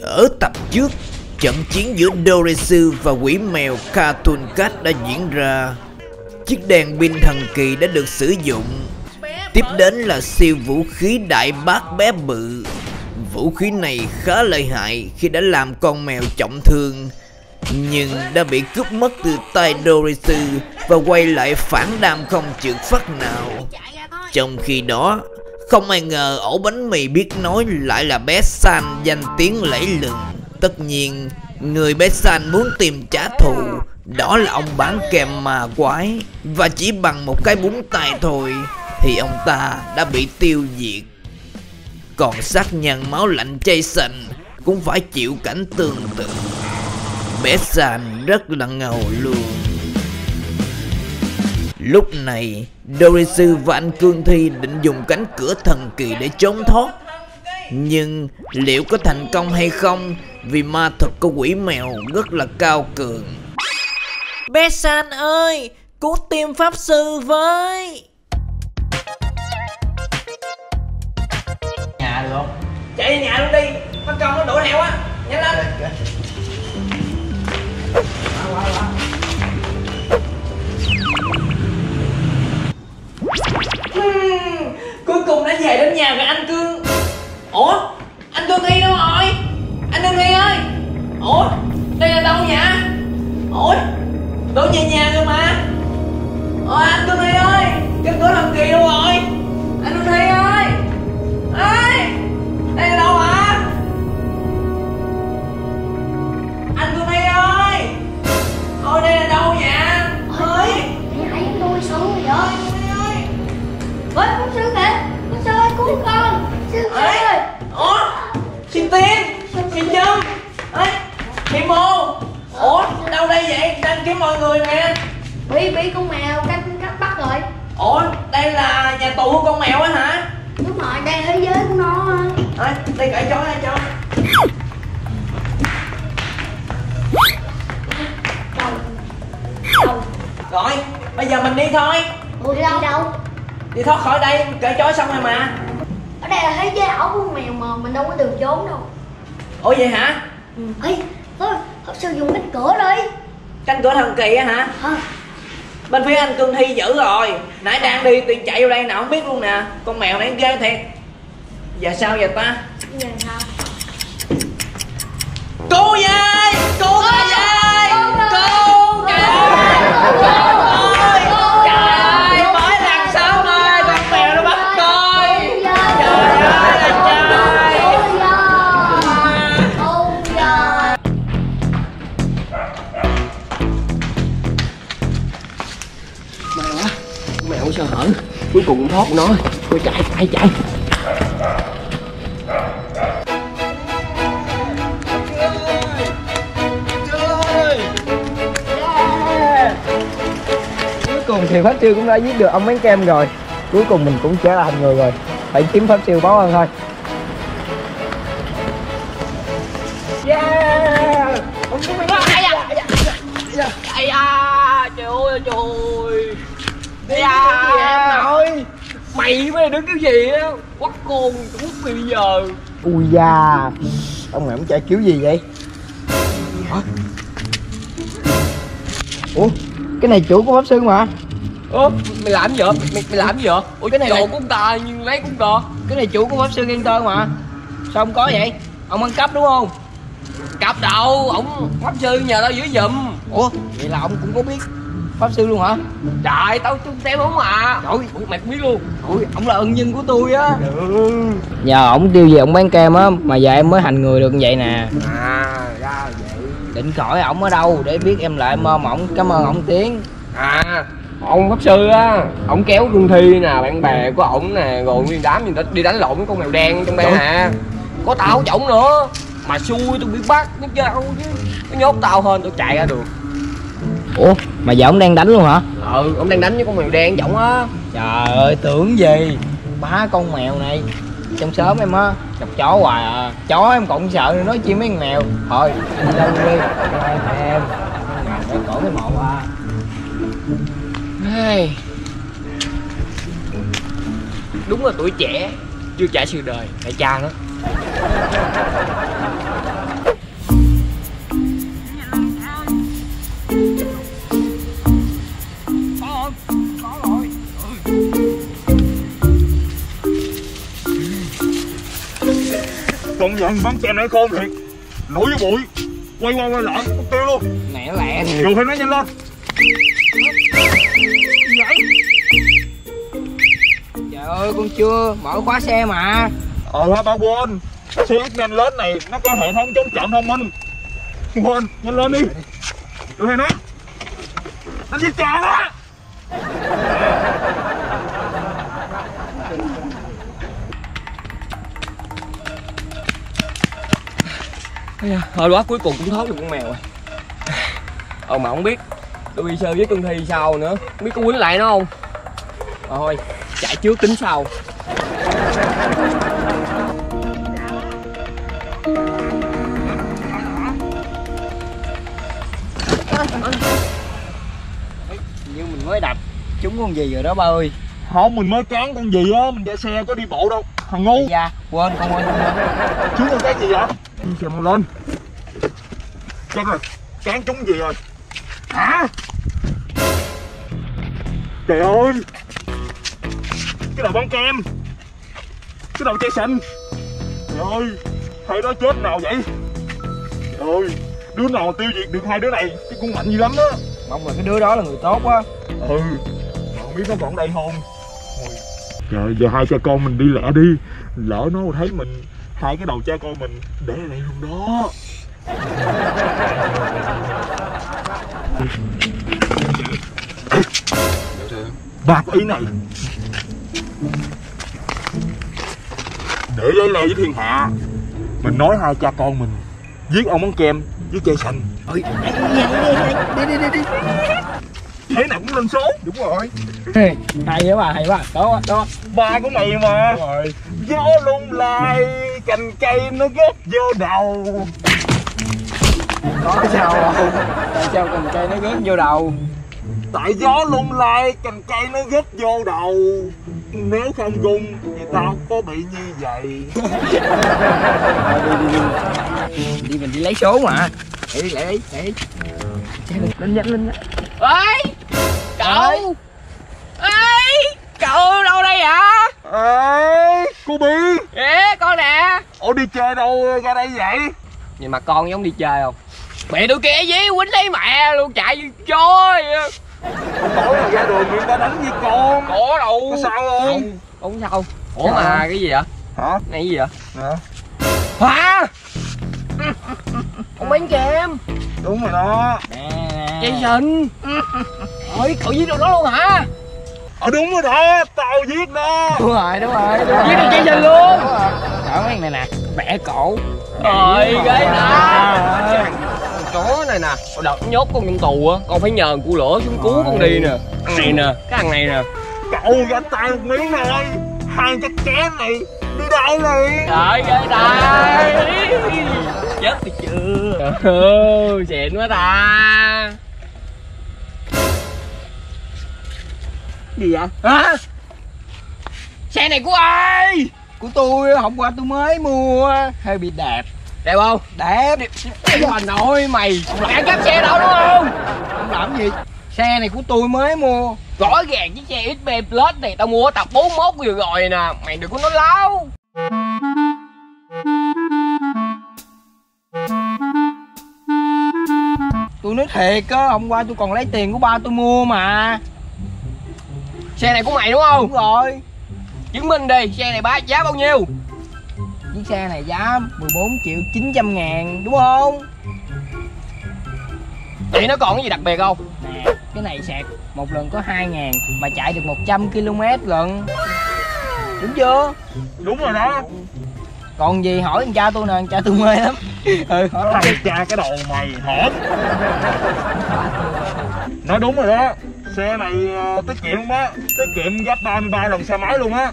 Ở tập trước, trận chiến giữa Dorisu và quỷ mèo Cartoon Cat đã diễn ra. Chiếc đèn pin thần kỳ đã được sử dụng. Tiếp đến là siêu vũ khí đại bác bé bự. Vũ khí này khá lợi hại khi đã làm con mèo trọng thương nhưng đã bị cướp mất từ tay Dorisu và quay lại phản đam không chịu phát nào. Trong khi đó, không ai ngờ ổ bánh mì biết nói lại là bé San danh tiếng lẫy lừng. Tất nhiên, người bé San muốn tìm trả thù, đó là ông bán kem mà quái. Và chỉ bằng một cái búng tay thôi, thì ông ta đã bị tiêu diệt. Còn sát nhân máu lạnh Jason cũng phải chịu cảnh tương tự. Bé San rất là ngầu luôn. Lúc này, Dorisu và anh Cương Thi định dùng cánh cửa thần kỳ để trốn thoát. Nhưng liệu có thành công hay không vì ma thuật của quỷ mèo rất là cao cường. Bé San ơi, cứu tim pháp sư với. nhà được không Chạy nhà luôn đi, mất công nó đổ nẹo á, nhanh lên. Về đến nhà rồi anh cương. Ủa? Anh cương thi đâu rồi? Anh cương thi ơi. Ủa? Đây là đâu vậy ủa? Đổ về nhà rồi mà. Ủa anh cương thi ơi. Cái cửa thần kỳ đâu rồi? Anh cương thi ơi. Ơi đây là đâu hả? Anh cương thi ơi. Ôi, đây là đâu vậy? Xin chân ơi chị mô ủa đâu đây vậy? Đang kiếm mọi người nè. Bị, bị con mèo cắt, cắt bắt rồi. Ủa đây là nhà tù của con mèo á hả? Đúng rồi, đây là thế giới của nó. Ơi đây cởi chó ra cho? Đâu Đâu rồi bây giờ mình đi thôi. Ủa, đi đâu đi thoát khỏi đây cởi chó xong rồi mà. Ở đây là thế giới ảo của con mèo mà Mình đâu có đường trốn đâu ủa vậy hả? Ừ. Ê, thôi, bác sư dùng cánh cửa đi cánh cửa thần kỳ á hả? Hả? bên phía anh cương thi dữ rồi. Nãy đang đi tuyển chạy vô đây nào không biết luôn nè. Con mèo này ghê thiệt. Giờ sao giờ ta? Giờ sao? Cô dây sao hở cuối cùng cũng thoát nó. Tôi chạy chạy chạy. Cuối cùng thì pháp sư cũng đã giết được ông bán kem rồi. Cuối cùng mình cũng trở thành người rồi. Phải kiếm pháp sư báo ơn thôi. Yeah! Ai da trời ơi trời ơi đi à em nội mày mới đứng cái gì á? Quắt con quất mày bây giờ. Ui da. Ông này ông chạy kiểu gì vậy? Hả? ủa cái này chủ của pháp sư mà. Ơ, mày làm gì vậy? Mày, mày làm gì vậy? Ủa Cái này đồ là- của ông ta nhưng lấy của ông ta cái này chủ của pháp sư ghen tơ mà. Sao không có vậy? Ông ăn cắp đúng không? Cặp đầu, ổng pháp sư nhờ tao giữ giùm. Ủa vậy là ông cũng có biết pháp sư luôn hả? Trời, tao chung tem ổng mà. Trời Ủa, mày biết luôn. Ui ông là ân nhân của tôi á. Nhờ ổng tiêu diệt ông bán kem á mà giờ em mới hành người được như vậy nè. À, ra vậy. Định khỏi ổng ở đâu để biết em lại mơ ổng cảm ơn ổng tiếng. À, ông pháp sư á Ổng kéo cương thi nè, bạn bè của ổng nè Rồi nguyên đám gì đó đi đánh lộn với con mèo đen trong đây Trời. nè. Có tao chổng nữa. Mà xui tôi bị bắt, nó chơi chứ. Nó nhốt tao hơn, tôi chạy ra được ủa mà giờ ổng đang đánh luôn hả? Ừ, ông đang đánh với con mèo đen chổng á. Trời ơi tưởng gì? Ba con mèo này. Trong xóm em á gặp chó hoài à. Chó em cũng sợ nữa nói chi mấy con mèo. Thôi đi. Đâu đi mẹ em. Mèo cổ cái một à Hey. Đúng là tuổi trẻ Chưa trải sự đời. Tại cha nó Con bắn kem này khôn thiệt. Nổi vô bụi. Quay qua quay lại Mất tiêu luôn. Mẹ lẹ thiệt. Dù thêm nó nhanh lên. Gì vậy. Trời ơi con chưa mở khóa xe mà. Ờ hả ba quên. Xe nhanh lên này Nó có hệ thống chống chậm thông minh. Quên nhanh lên đi. Dù thêm nó. Nó đi chạm á Thôi quá cuối cùng cũng thoát được con mèo rồi. Ờ mà không biết Tôi đi chơi với cưng thi sao nữa. Không biết có quýnh lại nó không? Ờ thôi chạy trước tính sau. Nhưng mình mới đập Chúng con gì rồi đó ba ơi. Không mình mới cán con gì á Mình chạy xe có đi bộ đâu. Thằng ngu. Dạ quên con quên con quên. Chú con cái gì vậy Kìa một lên. Chết rồi Cán trúng gì rồi. Hả? Trời ơi. Cái đầu bóng kem Cái đầu chai xanh. Trời ơi Hai đứa chết nào vậy? Trời ơi Đứa nào tiêu diệt được hai đứa này? Cái con mạnh dữ lắm á. Mong là cái đứa đó là người tốt á Ừ Mà không biết nó còn đây không. Trời giờ hai cha con mình đi lẹ đi. Lỡ nó thấy mình Hai cái đầu cha con mình Để ở đây luôn đó. Ba có ý này. Để lấy lè với thiên hạ Mình nói hai cha con mình Giết ông món kem với cây xanh Ôi Đi đi đi đi Thế nào cũng lên số. Đúng rồi. Hay quá bà hay quá. Đó đó. Ba của mày mà. Gió lung lay cành cây nó ghét vô đầu. Có sao không? Tại sao cần cây nó gớt vô đầu? Tại gió lung lay cành cây nó ghét vô đầu. Nếu không gung thì tao có bị như vậy. Đi mình đi lấy số mà. Để đi đi để Lên nhanh lên nhanh. Ê Cậu. Ê. Cậu đâu đây hả ê cô bi! Ê con nè! Ủa đi chơi đâu ra đây vậy? Nhìn mặt con giống đi chơi không? Mẹ tụi kia dí quýnh lấy mẹ luôn chạy như chó vậy. tối là ra đường người ta đánh với con. Có đâu. Có sao không? Không sao. Ủa mà cái gì vậy? Hả? Này cái gì vậy? Hả? Hả? Con bánh kem. Đúng rồi đó. Jason Ôi cậu giết được nó luôn hả ờ đúng rồi đó tao giết đó Đúng rồi đúng rồi Giết được Jason luôn. Trời mấy này nè Bẻ cổ. Trời ghê ta. Chó này nè. Hồi đợt nhốt con trong tù á Con phải nhờ cu lửa xuống cứu con đi nè. Thằng này nè Cái thằng này nè. Cậu ra tay một miếng thôi hai cái chén này đi đây này Trời ghê ta. Chết thì chưa. Ừ xịn quá ta Gì vậy? Hả? Xe này của ai? Của tôi, hôm qua tôi mới mua. Hơi bị đẹp. Đẹp không? Đẹp. Mà nội mày. Mày cắp xe đâu, đúng không? Không làm gì. Xe này của tôi mới mua. Rõ ràng chiếc xe XB Plus này Tao mua ở tập 41 vừa rồi nè. Mày đừng có nói láo. Tôi nói thiệt á, Hôm qua tôi còn lấy tiền của ba tôi mua mà. Xe này của mày đúng không? Đúng rồi. Chứng minh đi Xe này bán giá bao nhiêu? Chiếc xe này giá 14 triệu 900 ngàn đúng không? Vậy nó còn cái gì đặc biệt không? Nè cái này sạc một lần có 2 ngàn Mà chạy được 100 km lần Đúng chưa? Đúng rồi đó. Còn gì hỏi thằng cha tôi nè, thằng cha tôi mê lắm. Ừ hỏi thằng cha cái đầu mày hổm. Nói đúng rồi đó xe này ờ, tiết kiệm á tiết kiệm gấp 33 lần xe máy luôn á.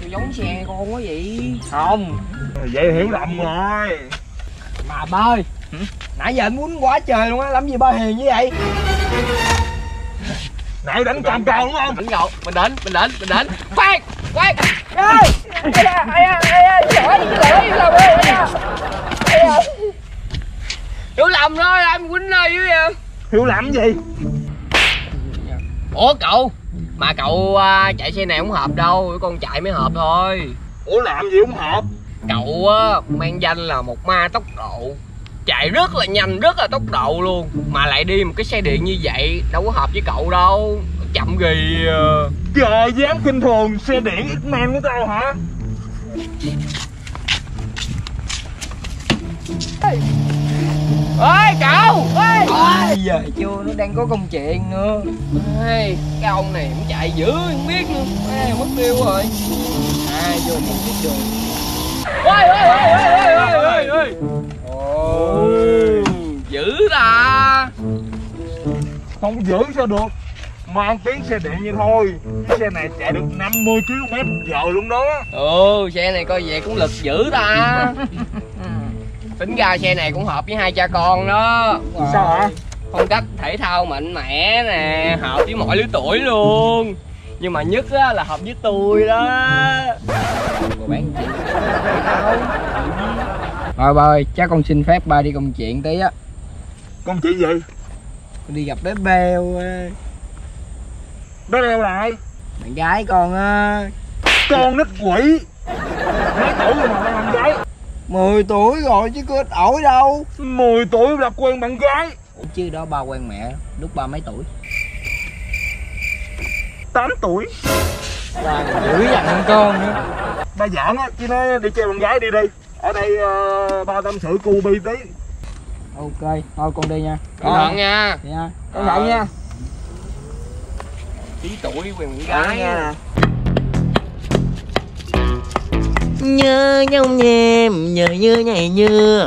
Sao giống xe con quá vậy. Không. Vậy hiểu lầm rồi. Mà ba ơi Nãy giờ anh muốn quá trời luôn á Làm gì ba hiền như vậy? Nãy đánh cam cao đúng không? Bình ngộ Bình định Bình định Bình định Khoan Khoan. Ê Ê da Ê da Ê da lỗi làm ơi Hiểu lầm thôi Em quýnh vậy? Hiểu lầm gì Ủa cậu? Mà cậu à, chạy xe này không hợp đâu Con chạy mới hợp thôi. Ủa làm gì không hợp? Cậu á mang danh là một ma tốc độ. Chạy rất là nhanh rất là tốc độ luôn. Mà lại đi một cái xe điện như vậy đâu có hợp với cậu đâu. Chậm gì à. Trời dám kinh thường xe điện X-Men của tao hả? Ơi ơi bây giờ chưa nó đang có công chuyện nữa. Ê, cái ông này cũng chạy dữ không biết nữa Ê, mất tiêu rồi. À vô một chiếc đường ôi ôi ôi ôi ôi ôi ôi ôi dữ ta. Không giữ sao được. Mang tiếng xe điện như thôi. Cái xe này chạy được 50 km giờ luôn đó. Ừ xe này coi về cũng lực dữ ta. Tính ra xe này cũng hợp với hai cha con đó. Sao hả phong cách thể thao mạnh mẽ nè hợp với mọi lứa tuổi luôn. Nhưng mà nhất á là hợp với tôi đó. Bán Rồi ba ơi, chắc con xin phép ba đi công chuyện tí á. Con chị gì? Con đi gặp bé Beo á. Bé leo là ai? Bạn gái con á. Con nít quỷ. Mấy tuổi rồi mà bạn gái? 10 tuổi rồi chứ có ít ổi đâu. 10 tuổi là quen bạn gái Chứ đó ba quen mẹ lúc ba mấy tuổi? 8 tuổi. Ba dữ dằn hơn con nữa Ba giỡn á Chứ nói đi chơi bạn gái đi đi. Ở đây ờ, ba tâm sự cu bi tí. Ok, thôi con đi nha. Cẩn thận nha. Đi nha Cẩn thận nha Tí tuổi quen bạn gái. nha nhớ nhau nhem nhớ như ngày như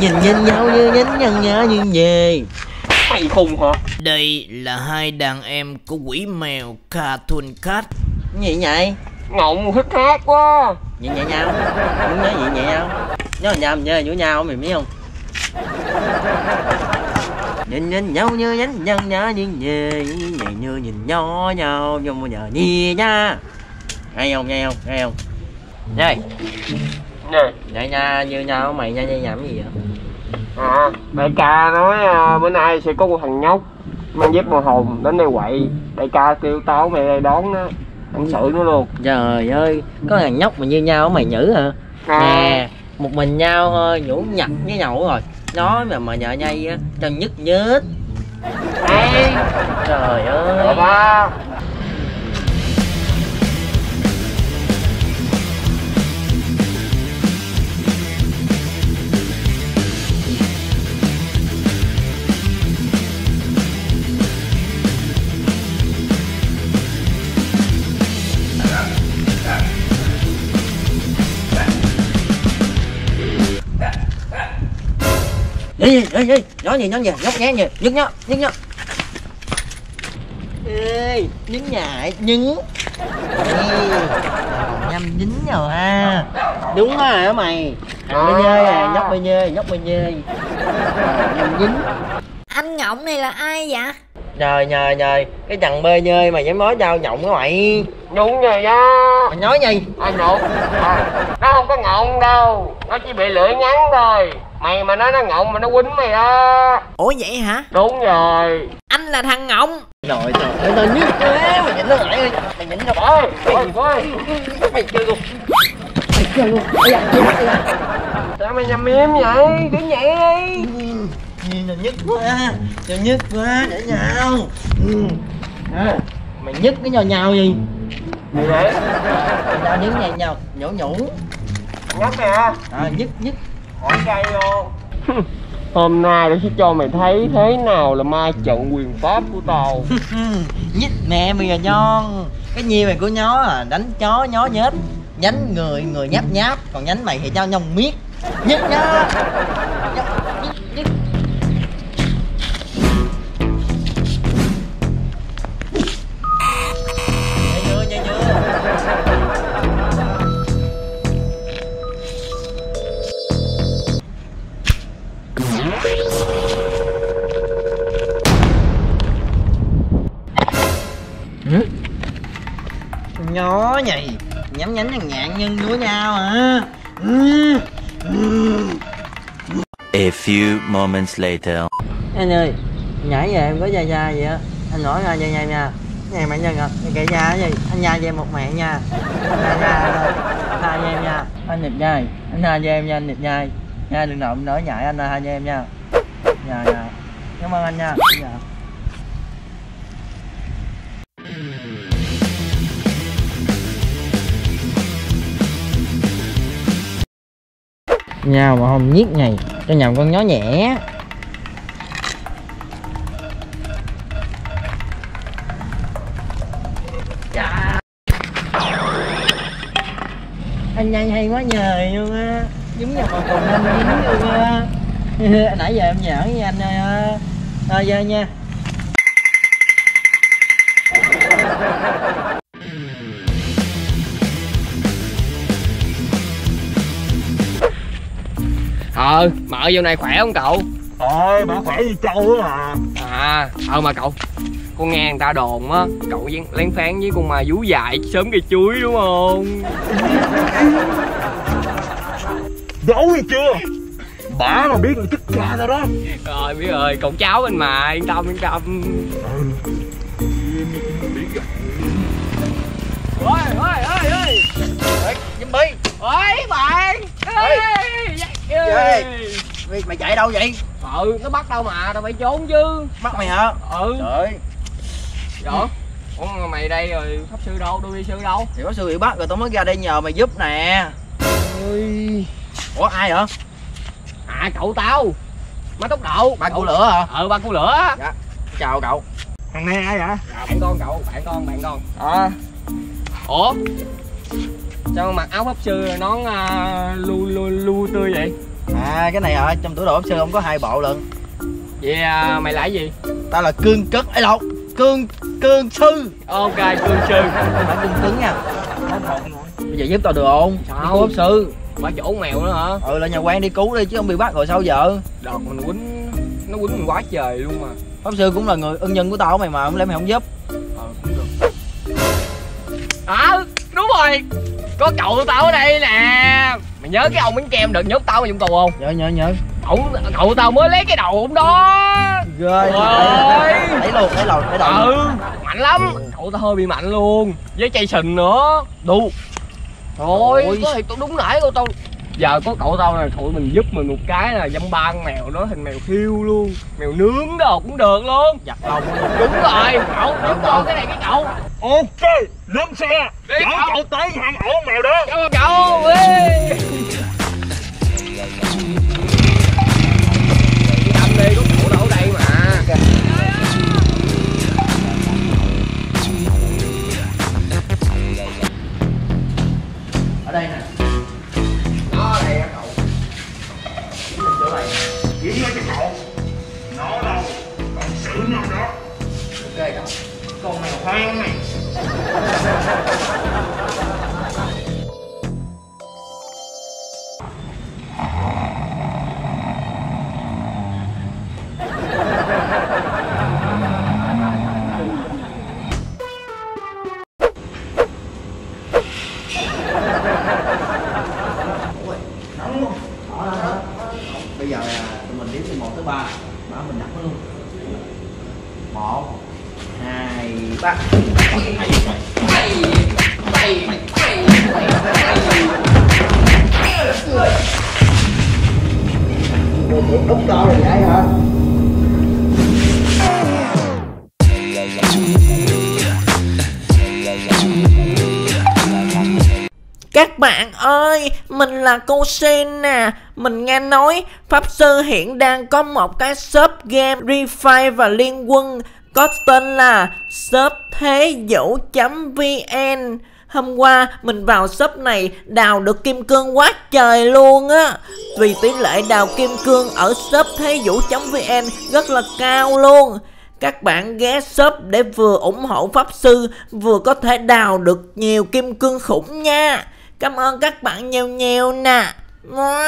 nhìn nhìn nhau như nhánh nhân nhớ như về Mày khùng hả? Đây là hai đàn em của quỷ mèo Cartoon Cat. Gì vậy Ngọng thích hát quá. Nhẹ nhẹ nhau. Muốn nhớ gì nhẹ nhau. Nhớ nhau nhớ nhớ nhau mày biết không? Nhìn nhìn nhau như nhánh nhân nhớ như về nhẹ như nhìn nhỏ nhau nhưng mà giờ nhẹ nha nghe không nghe không nghe không? Nhây Vậy nha như nhau mày nha nha nhảm gì vậy? À, đại ca nói à, bữa nay sẽ có một thằng nhóc mang dép màu hồng đến đây quậy. Đại ca kêu tao mày đây đón nó ăn sự nó luôn. Trời ơi có thằng nhóc mà như nhau mày nhử hả? À, nè một mình nhau thôi nhủ nhặt với nhau rồi. Nói mà mà nhờ nhây á cho nhức nhết Ê, trời ơi ê ê nói gì nói gì? Nhóc nhán gì nhức nhá nhức nhá ê nhấn nhại nhấn Ê, nhâm dính rồi ha. Đúng rồi hả mày. Thằng bê nhơi à nhóc bê nhơi nhóc bê nhơi nhâm dính Anh Ngọng này là ai vậy? nhời nhời nhời cái thằng bê nhơi mà dám nói tao nhộng đó mày. Đúng rồi đó mày nói gì? Anh nhột à, nó không có ngọng đâu. Nó chỉ bị lưỡi ngắn thôi mày mà nói nó ngọng mà nó quýnh mày đó Ủa vậy hả? đúng rồi. Anh là thằng Ngọng. Rồi trời ơi tao nhức quá mày nhịn nó lại mày nhịn nó. Ôi ôi ôi mày chơi luôn. Sao mày nhầm im vậy? Đứng dậy đi. Nhìn là nhức quá. Cho nhức quá để nhau. Ừ. à, mày nhức cái nhau nhau gì? Mày vậy mày tao đứng nhảy nhau nhổ nhổ. Nhóc nè. À, nhức nhức hỏi cây vô. Hôm nay tôi sẽ cho mày thấy thế nào là ma trận quyền pháp của tao. Nhức mẹ mày à nhon. Cái gì mày của nhó à đánh chó nhó nhết. Nhánh người người nháp nháp còn nhánh mày thì tao nhông miết. Nhức nhá. Nhức nhức nhỏ nhì nhắm nhánh thằng nhạn nhân của nhau hả ừ. A few moments later. anh ơi nhảy về em có da da vậy á anh nói ra cho em nha Này mẹ nhân à, kệ nhà cái gì? Anh nha cho em một mẹ nha. Nha nha. Tha cho em nha. Anh nhịp nhai. Anh tha cho em nha, anh nhịp nhai. Nha đừng nộm nói nhại anh tha cho em nha. Dạ dạ. Cảm ơn anh nha. Dạ. Nhau mà không nhiếc nhầy. Cho nhầm con nhó nhẹ anh nhanh hay quá nhời luôn á. Giống như mà cùng anh dính luôn á. Nãy giờ em giỡn với anh ơi. Thôi giờ nha. Ờ, mợ vô này khỏe không cậu? Ôi, bà khỏe như trâu á mà À, ờ mà cậu Con nghe người ta đồn á Cậu lén- lén phán với con mà vú dài sớm cây chuối đúng không? Đổ hay chưa? Bà mà biết là chết cha tao đó. Rồi biết rồi, cậu cháu mình mà, yên tâm yên tâm. Ôi, ôi, ôi, ôi. Dâm bi Ôi, bạn. Ê, Ê. mày, mày chạy đâu vậy? Ừ, nó bắt đâu mà, tao phải trốn chứ. Bắt mày hả? Ừ, trời dạ. Ủa mày đây rồi, pháp sư đâu, đô đi sư đâu? thì có sư bị bắt rồi tao mới ra đây nhờ mày giúp nè. Ôi. Ủa ai hả? À cậu tao. Má tốc độ. Ba cụ lửa hả? Ờ ba cu lửa. Chào cậu. Thằng này ai vậy? Bạn con cậu, bạn con, bạn con. À, Ủa? Sao mặc áo pháp sư nón uh, lu, lu, lu tươi vậy à cái này hả? Trong tủ đồ pháp sư không có hai bộ lận. Vậy à, mày lại gì? Tao là cương cất ấy lộn cương cương sư. Ok cương sư. Không phải cương cứng nha. Bây giờ giúp tao được không? Sao? pháp sư. Ba chỗ mèo nữa hả? Ừ là nhà quan đi cứu đi chứ không bị bắt rồi sao giờ. Đợt mình quýnh Nó quýnh mình quá trời luôn mà. Pháp sư cũng là người ân nhân của tao mày mà không lẽ mày không giúp? Ờ cũng được. À đúng rồi Có cậu tao ở đây nè. Mày nhớ cái ông bánh kem đợt nhốt tao vào trong tù không? Nhớ nhớ nhớ. Ổng, cậu tao mới lấy cái đầu ông đó. Ôi. lấy luôn lấy lồi lấy đầu ừ. Mạnh lắm. Cậu ta hơi bị mạnh luôn. Với chây sình nữa. Đu. Thôi Ôi. có thiệt tôi đúng nãy cậu tao giờ có cậu tao này tụi mình giúp mình một cái là dăm ba con mèo đó thành mèo thiêu luôn. Mèo nướng đồ cũng được luôn. Giặt lòng đúng rồi. Cậu giúp con cái này cái cậu. Ok Lên xe. Chở cậu. tới hang ổ mèo đó. Cảm ơn cậu ê cậu Con mèo hoang này bây Các bạn ơi, mình là cô Sen nè. Mình nghe nói Pháp Sư hiện đang có một cái shop game Refi và Liên Quân Có tên là shop thế vũ.vn Hôm qua mình vào shop này đào được kim cương quá trời luôn á. Vì tỷ lệ đào kim cương ở shop thế vũ.vn rất là cao luôn. Các bạn ghé shop để vừa ủng hộ Pháp Sư Vừa có thể đào được nhiều kim cương khủng nha. Cảm ơn các bạn nhiều nhiều nè Mua.